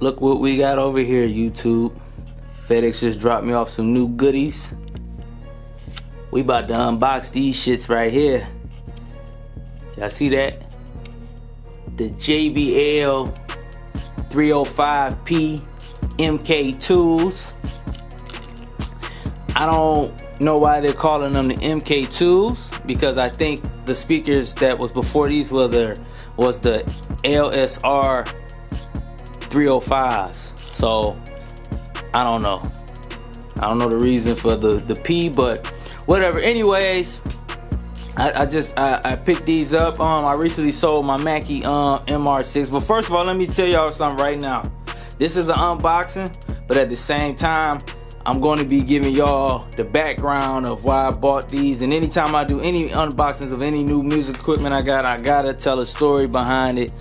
Look what we got over here, YouTube. FedEx just dropped me off some new goodies. We about to unbox these shits right here. Y'all see that? The JBL 305P MK tools. I don't know why they're calling them the MK tools because I think the speakers that was before these were the was the LSR 305s. So I don't know. I don't know the reason for the the P, but whatever. Anyways, I, I just I, I, picked these up. Um, I recently sold my Mackie um MR6. But first of all, let me tell y'all something right now. This is an unboxing, but at the same time, I'm going to be giving y'all the background of why I bought these. And anytime I do any unboxings of any new music equipment I got, I gotta tell a story behind it.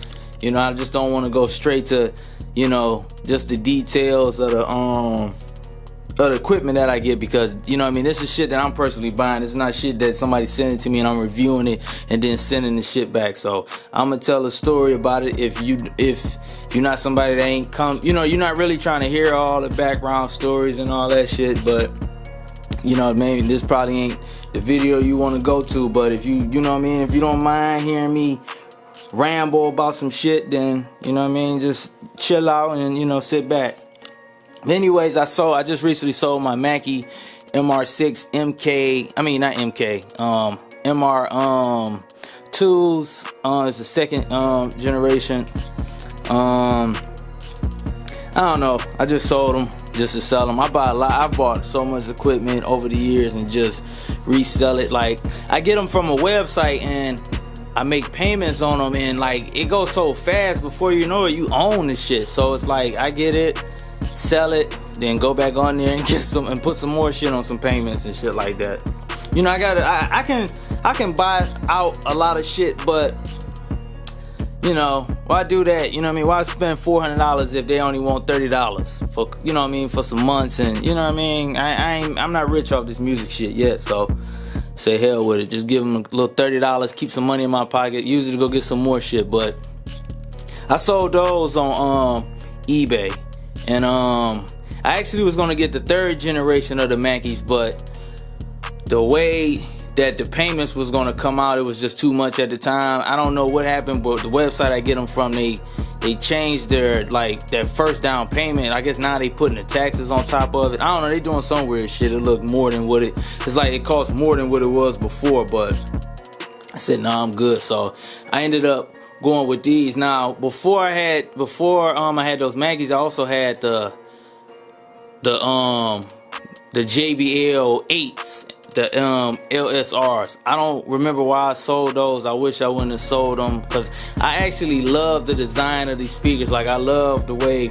You know, I just don't want to go straight to, you know, just the details of the um of the equipment that I get because you know I mean this is shit that I'm personally buying. It's not shit that somebody sending to me and I'm reviewing it and then sending the shit back. So I'm gonna tell a story about it. If you if you're not somebody that ain't come, you know you're not really trying to hear all the background stories and all that shit. But you know maybe this probably ain't the video you want to go to. But if you you know what I mean if you don't mind hearing me ramble about some shit, then you know what I mean just chill out and you know sit back anyways, I sold. I just recently sold my Mackie MR6 MK. I mean, not MK. Um, MR um tools. Uh, it's the second um generation. Um, I don't know. I just sold them just to sell them. I buy a lot. I bought so much equipment over the years and just resell it. Like I get them from a website and I make payments on them and like it goes so fast before you know it, you own the shit. So it's like I get it sell it, then go back on there and get some and put some more shit on some payments and shit like that. You know, I gotta, I, I can, I can buy out a lot of shit, but you know, why do that? You know what I mean? Why spend four hundred dollars if they only want thirty dollars for, you know what I mean, for some months and you know what I mean? I, I ain't, I'm not rich off this music shit yet, so say hell with it. Just give them a little thirty dollars, keep some money in my pocket, use it to go get some more shit. But I sold those on um, eBay. And um, I actually was gonna get the third generation of the Mackies, but the way that the payments was gonna come out, it was just too much at the time. I don't know what happened, but the website I get them from, they they changed their like their first down payment. I guess now they putting the taxes on top of it. I don't know. They doing some weird shit. It look more than what it. It's like it costs more than what it was before. But I said no, nah, I'm good. So I ended up going with these. Now, before I had before um I had those Mackies. I also had the the um the JBL eights, the um LSRs. I don't remember why I sold those. I wish I wouldn't have sold them because I actually love the design of these speakers. Like I love the way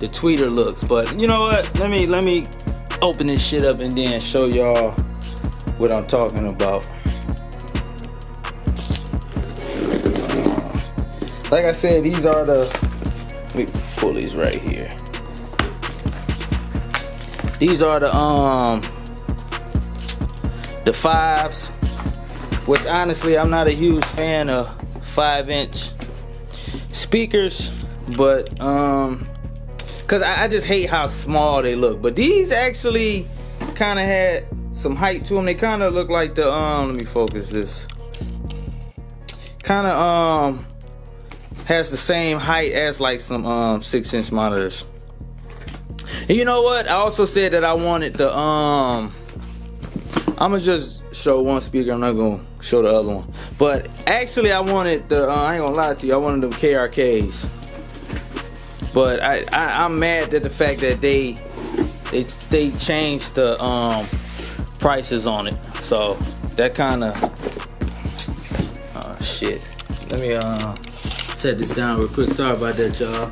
the tweeter looks. But you know what? Let me let me open this shit up and then show y'all what I'm talking about. like I said, these are the. Let me pull these right here. These are the um the fives, which honestly I'm not a huge fan of five inch speakers, but um, cause I, I just hate how small they look. But these actually kind of had some height to them. They kind of look like the um. Let me focus this. Kind of um has the same height as like some um six inch monitors. And you know what? I also said that I wanted the um I'm gonna just show one speaker, I'm not gonna show the other one. But actually I wanted the uh, I ain't gonna lie to you, I wanted them KRKs. But I, I I'm mad at the fact that they they they changed the um prices on it. So that kinda oh shit. Let me uh set this down real quick. Sorry about that, y'all.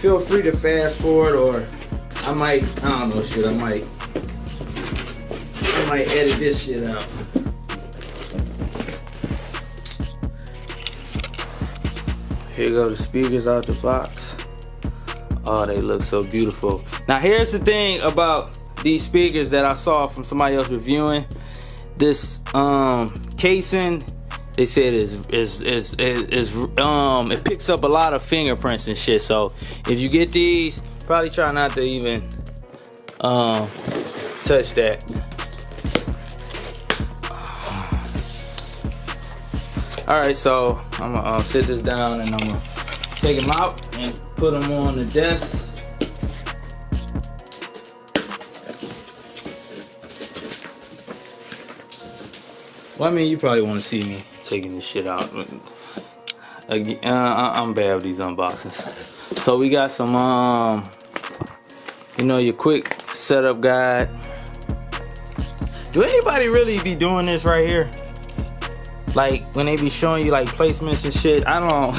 Feel free to fast forward or I might, I don't know shit, I might, I might edit this shit out. Here go the speakers out the box. Oh, they look so beautiful. Now here's the thing about these speakers that I saw from somebody else reviewing this um, casing they said is is is is um it picks up a lot of fingerprints and shit. So if you get these, probably try not to even um touch that. All right, so I'm gonna uh, sit this down and I'm gonna take them out and put them on the desk. Well, I mean, you probably want to see me taking this shit out. Again, uh, I'm bad with these unboxings. So we got some, um, you know, your quick setup guide. Do anybody really be doing this right here? Like when they be showing you like placements and shit. I don't,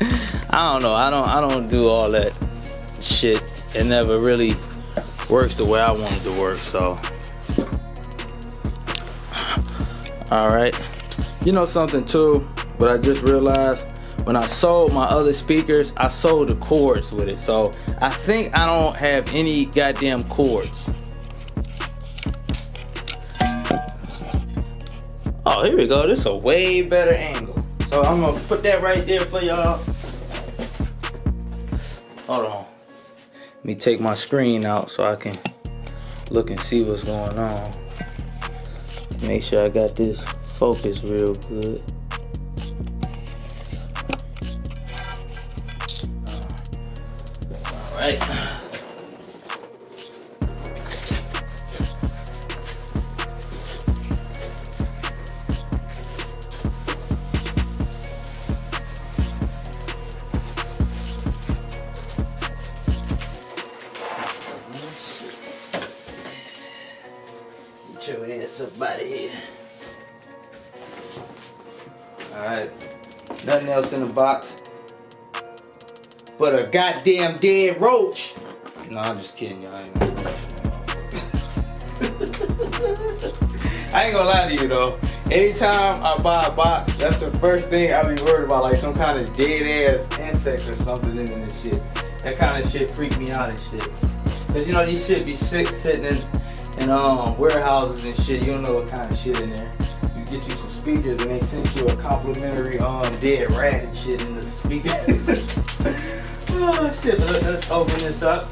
I don't know. I don't, I don't do all that shit. It never really works the way I want it to work. So, all right. You know something too, but I just realized when I sold my other speakers, I sold the cords with it. So I think I don't have any goddamn cords. Oh, here we go. This is a way better angle. So I'm gonna put that right there for y'all. Hold on. Let me take my screen out so I can look and see what's going on. Make sure I got this focus real good. All right. Get your ass up out of here. Alright. Nothing else in the box. But a goddamn dead roach. No, I'm just kidding, y'all. I ain't gonna- I ain't gonna lie to you though. Anytime I buy a box, that's the first thing I be worried about, like some kind of dead ass insect or something in this shit. That kind of shit freak me out and shit. Cause you know these shit be sick sitting in, in um warehouses and shit. You don't know what kind of shit in there. You get you speakers and they sent you a complimentary um dead rat and shit in the speaker. oh shit! Let, let's open this up.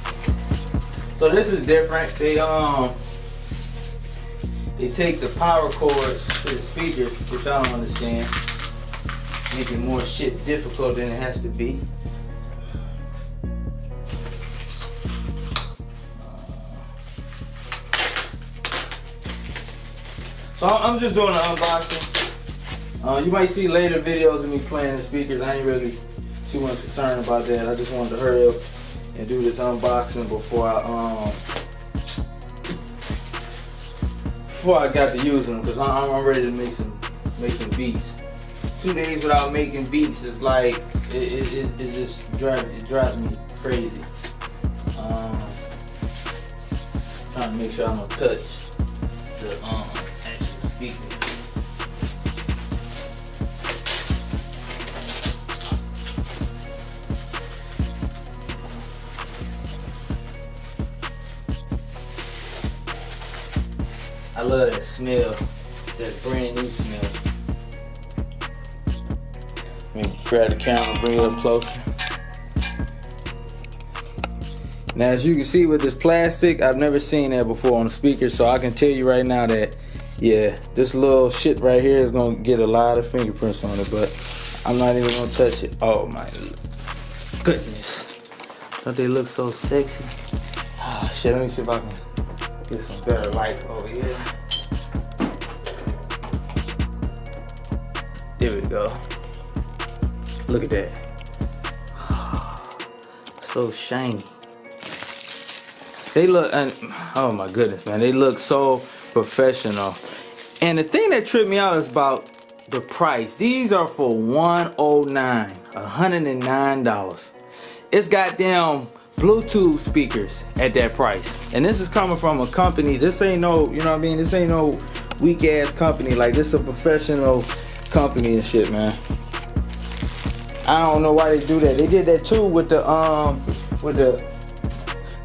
So this is different. They um they take the power cords to the speakers, which I don't understand. Making more shit difficult than it has to be. So I'm just doing an unboxing. Uh, you might see later videos of me playing the speakers. I ain't really too much concerned about that. I just wanted to hurry up and do this unboxing before I um before I got to using them because I'm, I'm ready to make some make some beats. Two days without making beats is like it, it, it, it just drives it drives me crazy. Um, trying to make sure I don't touch the um actual speaker. I love that smell, that brand new smell. Let me grab the camera, bring it up closer. Now, as you can see with this plastic, I've never seen that before on the speaker, so I can tell you right now that, yeah, this little shit right here is gonna get a lot of fingerprints on it, but I'm not even gonna touch it. Oh my goodness. Don't they look so sexy? Ah, shit, let me see if I can get some better light over here. There we go. Look at that. So shiny. They look, oh my goodness, man, they look so professional. And the thing that tripped me out is about the price. These are for 109 $109. It's goddamn Bluetooth speakers at that price. And this is coming from a company. This ain't no, you know what I mean? This ain't no weak ass company. Like this is a professional company and shit, man. I don't know why they do that. They did that too with the um with the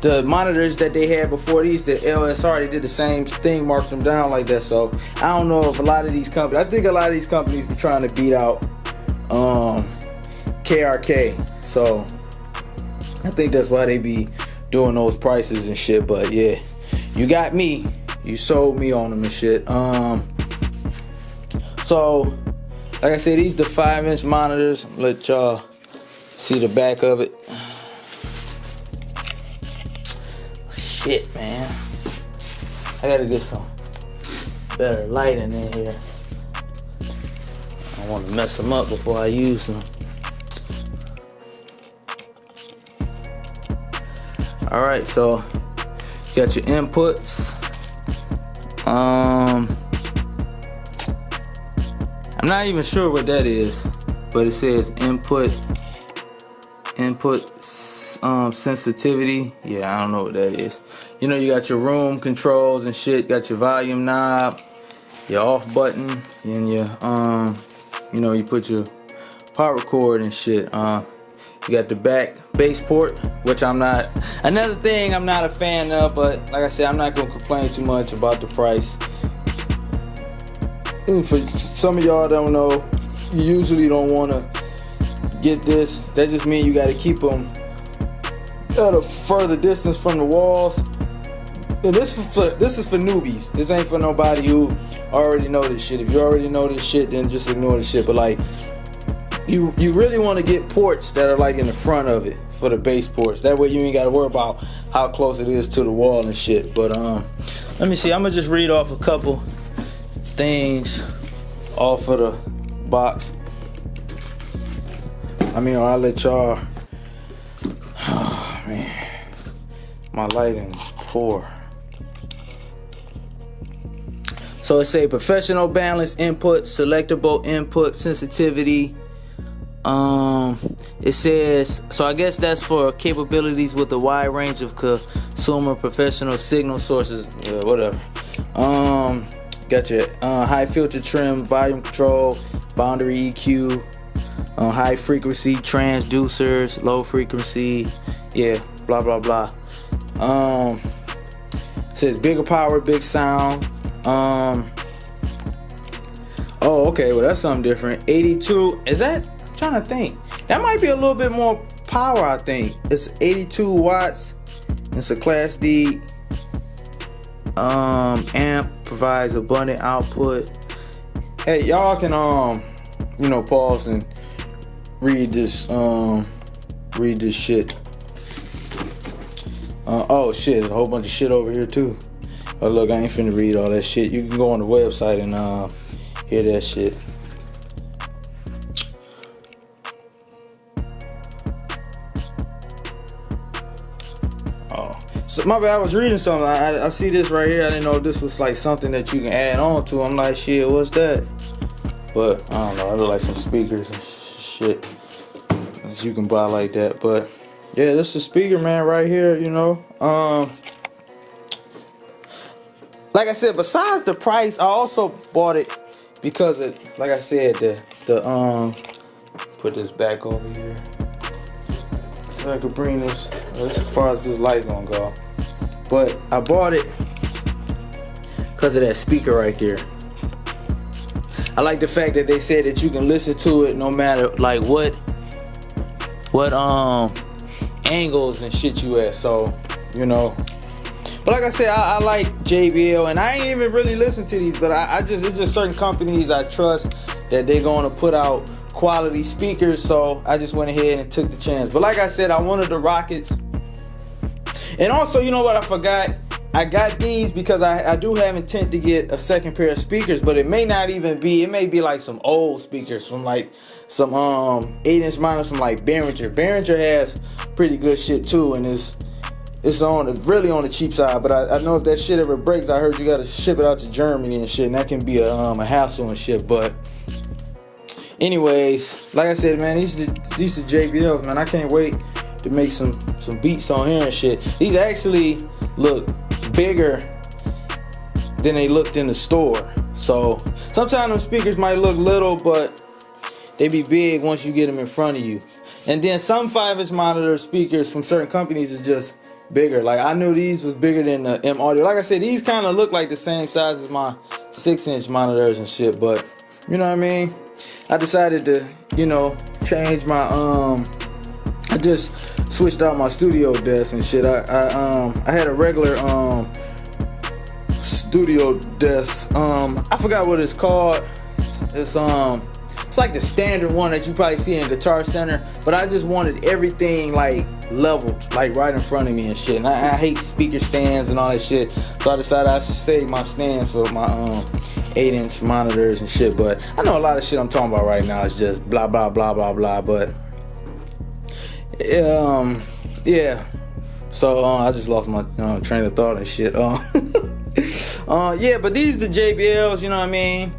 the monitors that they had before these, the LSR, they did the same thing, marked them down like that. So I don't know if a lot of these companies, I think a lot of these companies be trying to beat out um, KRK. So I think that's why they be doing those prices and shit. But yeah, you got me. You sold me on them and shit. Um, so like I said, these the five inch monitors. Let y'all see the back of it. Shit, man. I gotta get some better lighting in here. I want to mess them up before I use them. All right, so you got your inputs. Um, I'm not even sure what that is, but it says input input um, sensitivity. Yeah, I don't know what that is. You know, you got your room controls and shit. Got your volume knob, your off button, and your um, you know, you put your power cord and shit. Uh, you got the back bass port, which I'm not. Another thing I'm not a fan of, but like I said, I'm not gonna complain too much about the price. And for some of y'all don't know, you usually don't want to get this. That just means you got to keep them at a further distance from the walls. And this is for this is for newbies. This ain't for nobody who already know this shit. If you already know this shit, then just ignore the shit. But like, you you really want to get ports that are like in the front of it for the bass ports. That way you ain't got to worry about how close it is to the wall and shit. But um, let me see. I'm gonna just read off a couple things off of the box. I mean, I'll let y'all. Oh, man, my lighting is poor. So it say professional balance input, selectable input, sensitivity. Um, it says so. I guess that's for capabilities with a wide range of consumer professional signal sources. Yeah, whatever. Um, Got your uh, high filter trim, volume control, boundary EQ, uh, high frequency transducers, low frequency, yeah, blah blah blah. Um, says bigger power, big sound. Um, oh, okay, well that's something different. 82 is that? Trying to think. That might be a little bit more power. I think it's 82 watts. It's a Class D um, amp provides abundant output. Hey, y'all can um, you know, pause and read this um, read this shit. Uh, oh shit, a whole bunch of shit over here too. Oh look, I ain't finna read all that shit. You can go on the website and uh, hear that shit. So my bad. I was reading something. I, I, see this right here. I didn't know this was like something that you can add on to. I'm like, shit, what's that? But I don't know. I look like some speakers and shit you can buy like that. But yeah, this is a speaker, man, right here. You know, um, like I said, besides the price, I also bought it because it, like I said, the the um, put this back over here bring this as far as this light gonna go. But I bought it because of that speaker right there. I like the fact that they said that you can listen to it no matter like what what um angles and shit you at. So, you know. But like I said, I, I like JBL and I ain't even really listen to these, but I, I just it's just certain companies I trust that they're gonna put out quality speakers. So I just went ahead and took the chance. But like I said, I wanted the Rokits and also, you know what I forgot? I got these because I, I do have intent to get a second pair of speakers, but it may not even be. It may be like some old speakers from like some um eight inch monitors from like Behringer. Behringer has pretty good shit too, and it's it's on it's really on the cheap side. But I, I know if that shit ever breaks, I heard you got to ship it out to Germany and shit, and that can be a um a hassle and shit. But anyways, like I said, man, these these are JBLs, man. I can't wait to make some some beats on here and shit. These actually look bigger than they looked in the store. So sometimes the speakers might look little, but they be big once you get them in front of you. And then some 5 inch monitor speakers from certain companies is just bigger. Like I knew these was bigger than the M Audio. Like I said, these kind of look like the same size as my six inch monitors and shit. But you know what I mean? I decided to, you know, change my um. I just switched out my studio desk and shit. I, I um I had a regular um studio desk. Um I forgot what it's called. It's um it's like the standard one that you probably see in Guitar Center, but I just wanted everything like leveled, like right in front of me and shit. And I, I hate speaker stands and all that shit, so I decided I save my stands for my um eight inch monitors and shit. But I know a lot of shit I'm talking about right now is just blah blah blah blah blah. But um yeah, so uh, I just lost my uh, train of thought and shit. Uh, uh yeah, but these the JBLs, you know what I mean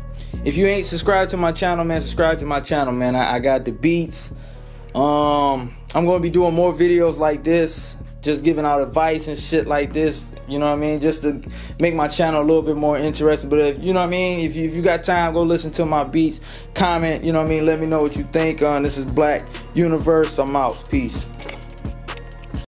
if you ain't subscribed to my channel, man, subscribe to my channel, man. I, I got the beats. Um, I'm gonna be doing more videos like this, just giving out advice and shit like this. You know what I mean? Just to make my channel a little bit more interesting. But if you know what I mean, if you, if you got time, go listen to my beats. Comment. You know what I mean? Let me know what you think. On uh, this is Black Universe. I'm out. Peace.